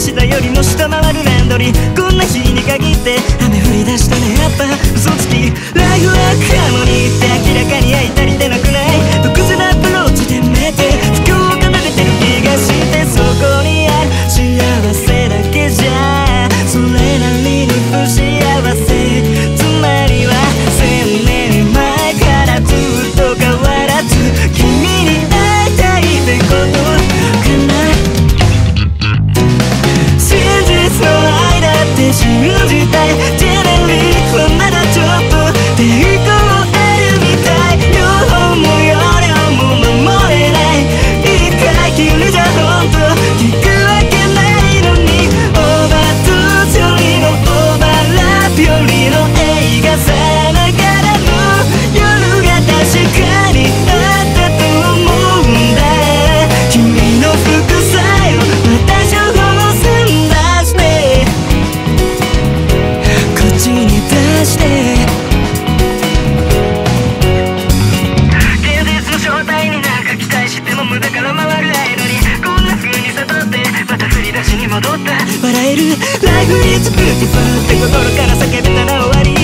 下よりも下回る面取り。こんな日に限って情愿去待。戻っ笑える。Life is beautiful って心から叫べたら終わり。